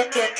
get, get, get.